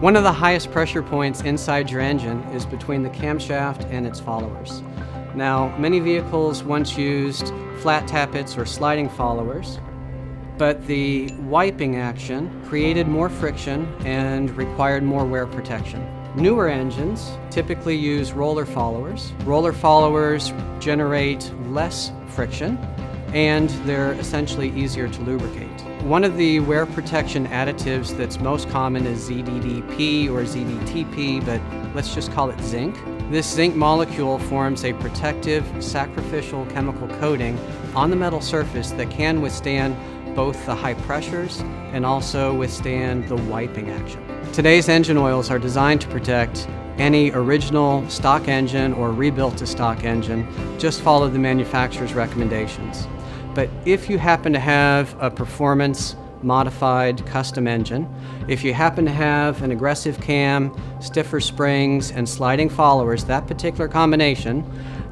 One of the highest pressure points inside your engine is between the camshaft and its followers. Now, many vehicles once used flat tappets or sliding followers, but the wiping action created more friction and required more wear protection. Newer engines typically use roller followers. Roller followers generate less friction and they're essentially easier to lubricate. One of the wear protection additives that's most common is ZDDP or ZDTP, but let's just call it zinc. This zinc molecule forms a protective sacrificial chemical coating on the metal surface that can withstand both the high pressures and also withstand the wiping action. Today's engine oils are designed to protect any original stock engine or rebuilt to stock engine. Just follow the manufacturer's recommendations. But if you happen to have a performance modified custom engine, if you happen to have an aggressive cam, stiffer springs, and sliding followers, that particular combination,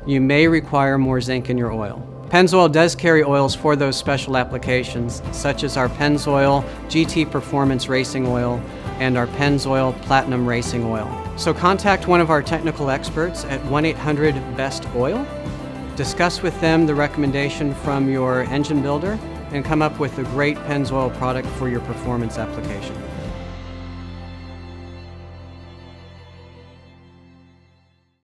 you may require more zinc in your oil. Pennzoil does carry oils for those special applications, such as our Pennzoil GT Performance Racing Oil and our Pennzoil Platinum Racing Oil. So contact one of our technical experts at 1-800-BEST-OIL Discuss with them the recommendation from your engine builder and come up with a great Pennzoil product for your performance application.